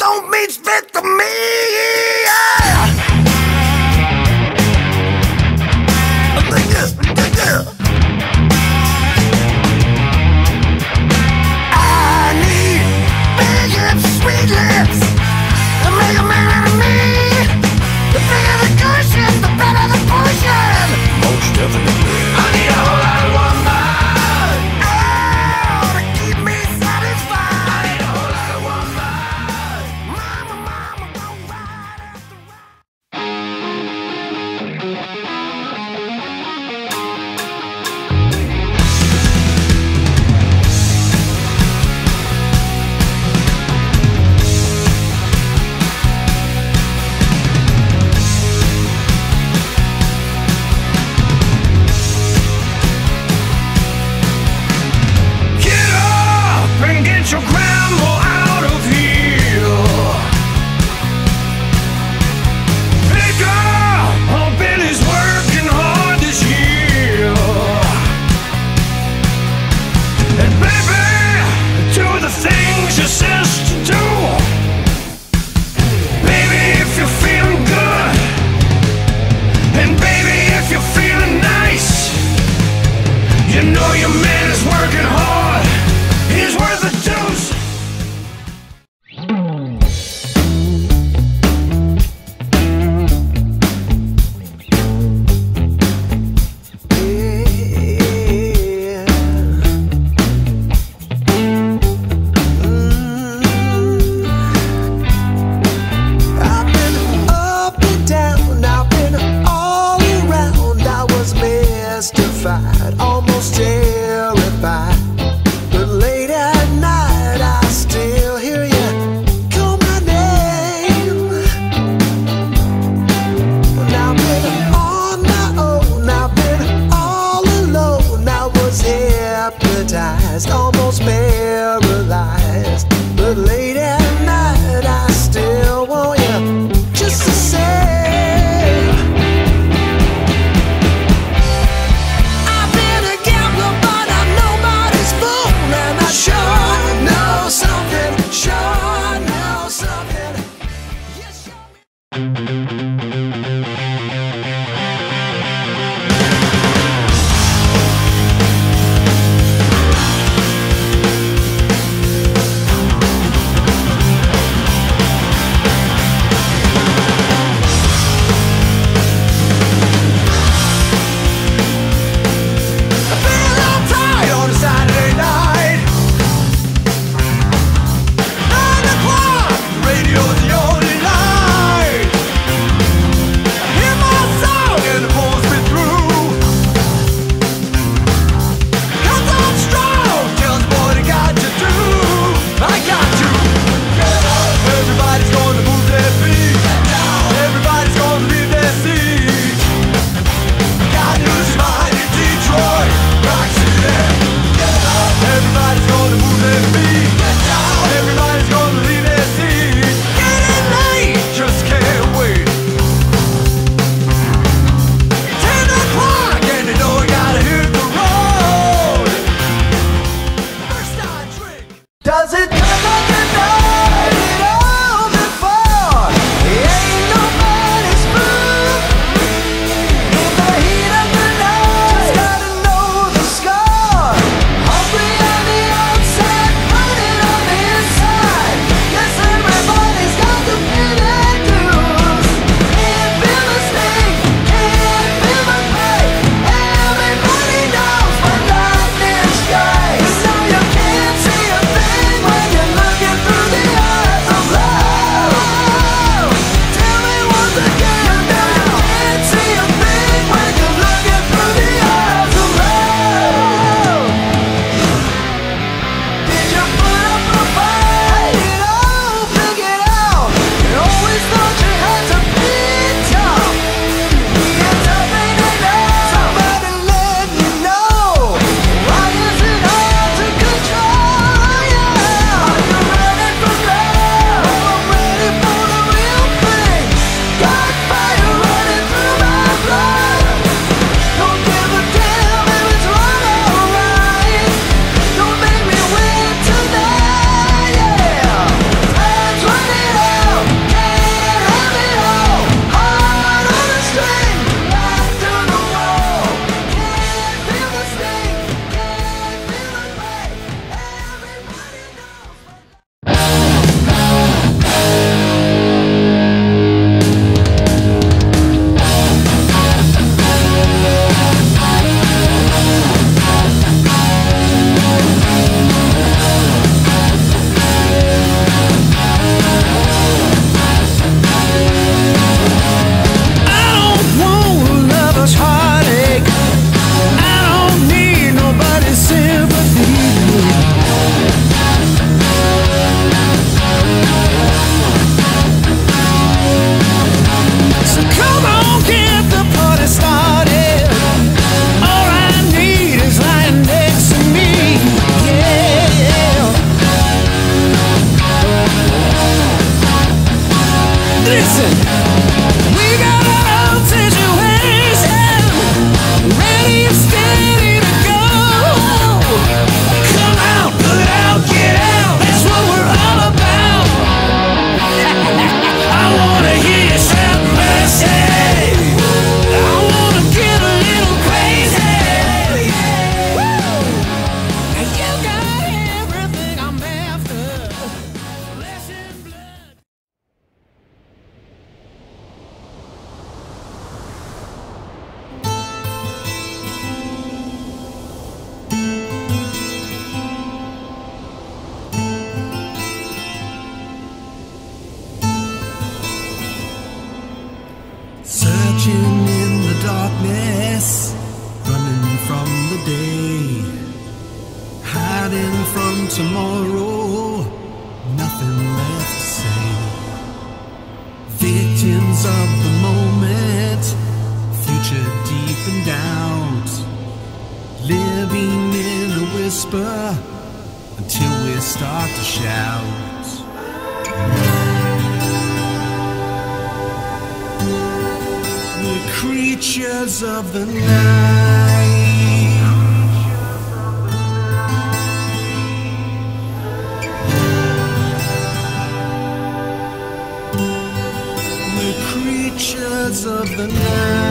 don't mean shit to me. Yeah. I need big lips, sweet lips. whisper until we start to shout. We're creatures of the night. We're creatures of the night.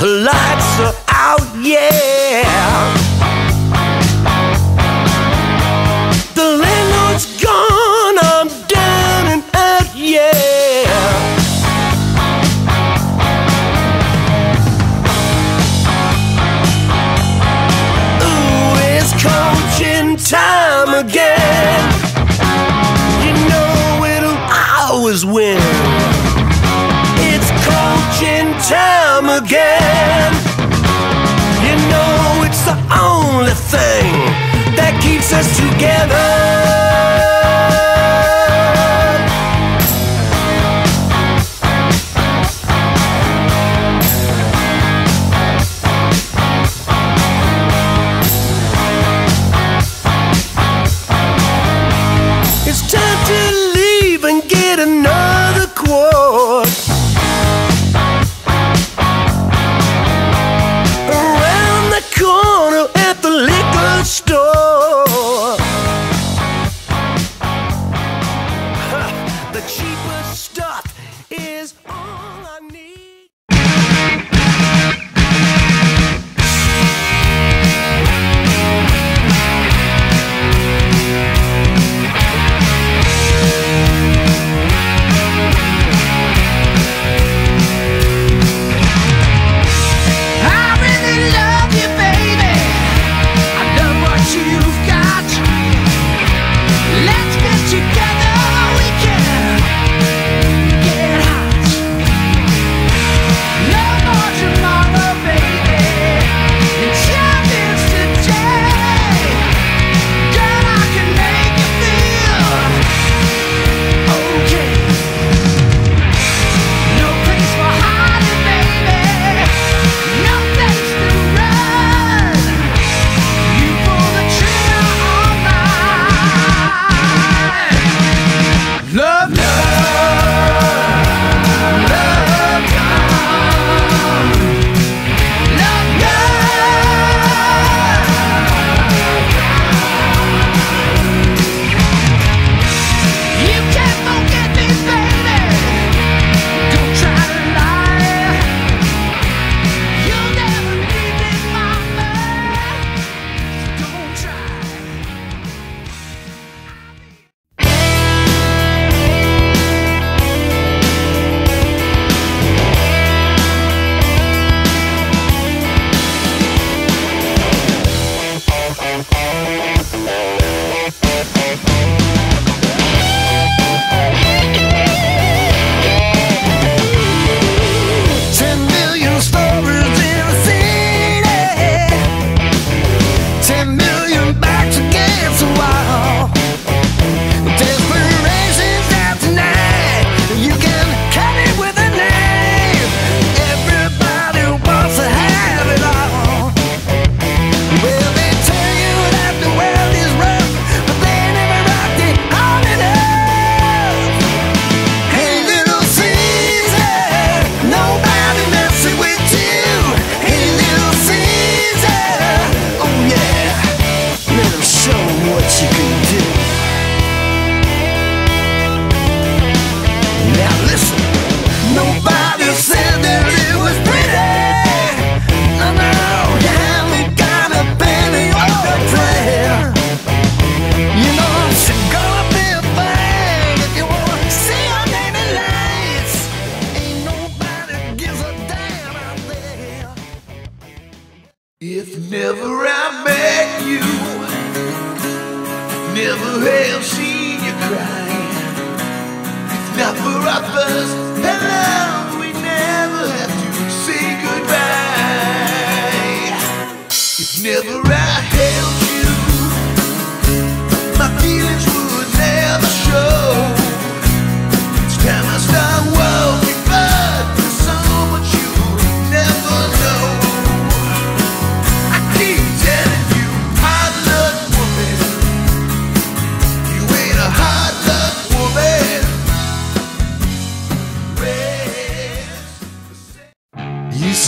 lights are out, yeah. us together.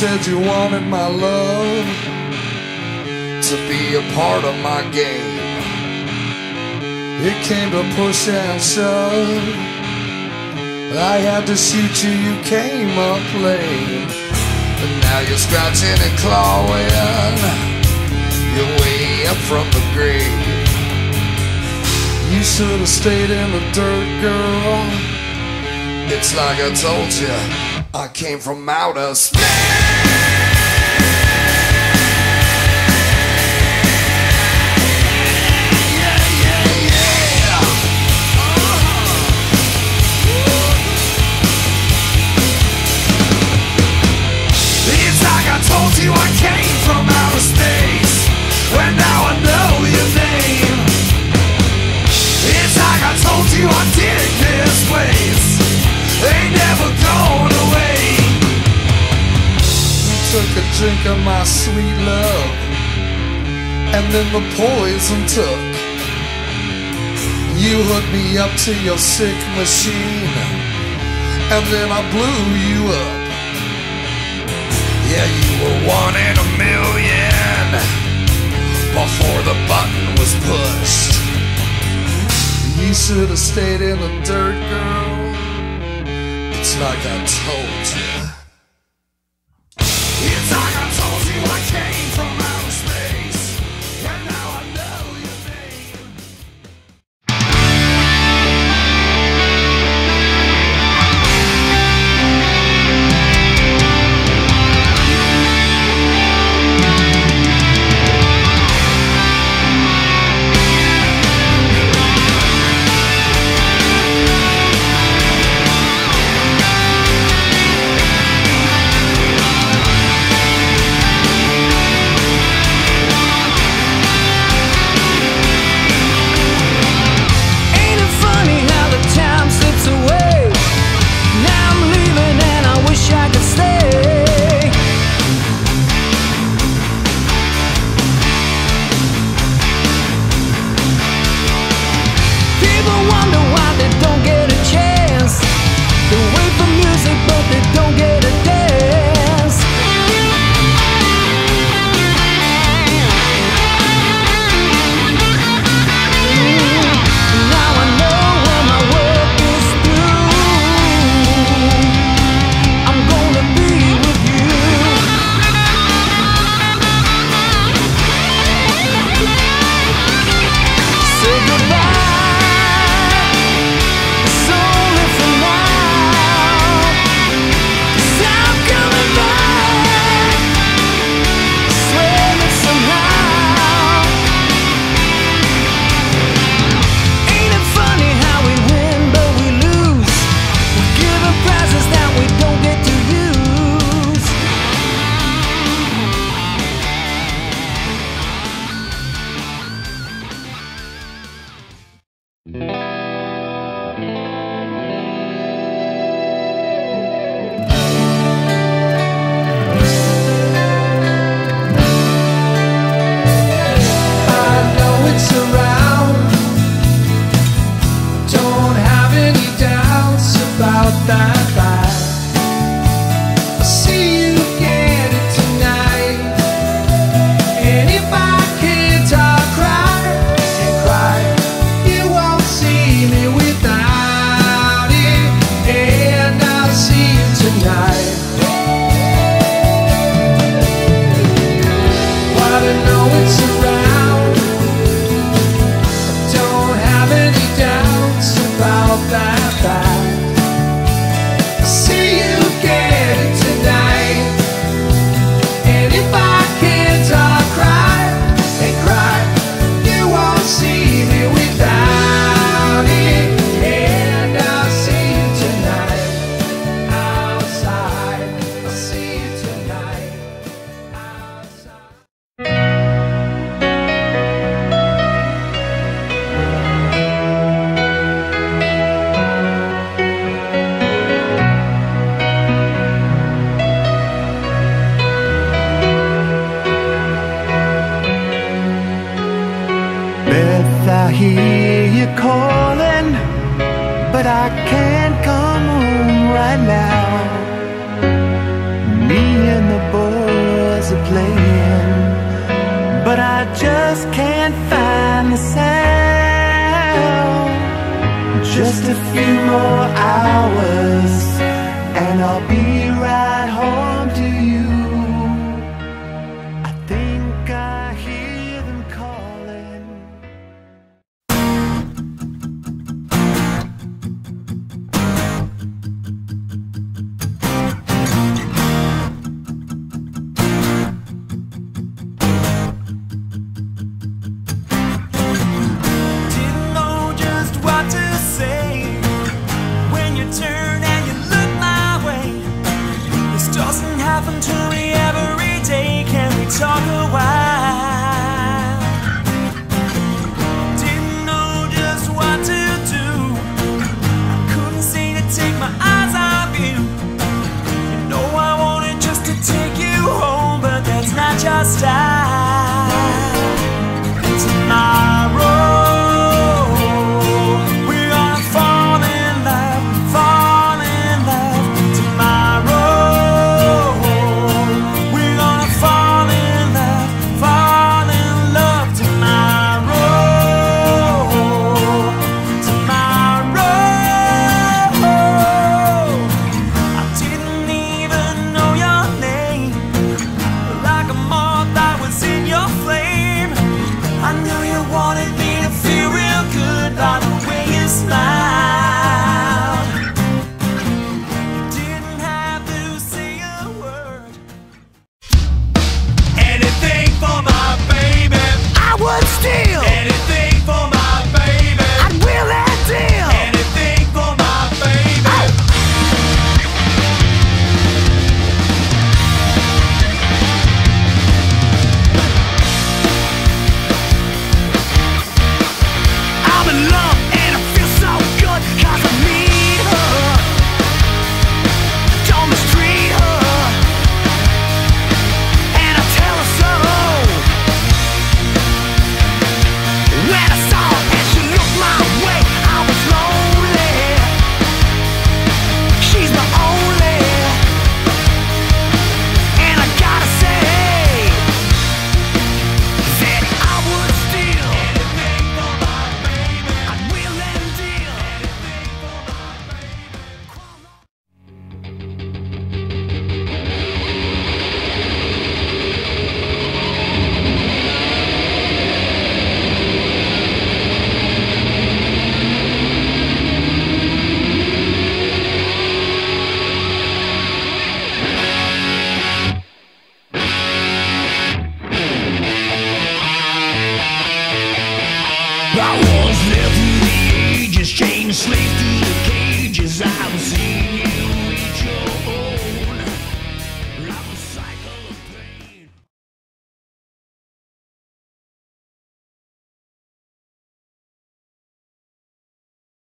said you wanted my love to be a part of my game. It came to push and shove. I had to shoot you, you came up late. But now you're scratching and clawing your way up from the grave. You should have stayed in the dirt, girl. It's like I told you, I came from outer space. my sweet love. And then the poison took. You hooked me up to your sick machine. And then I blew you up. Yeah, you were one in a million before the button was pushed. You should have stayed in the dirt, girl. It's like I told you.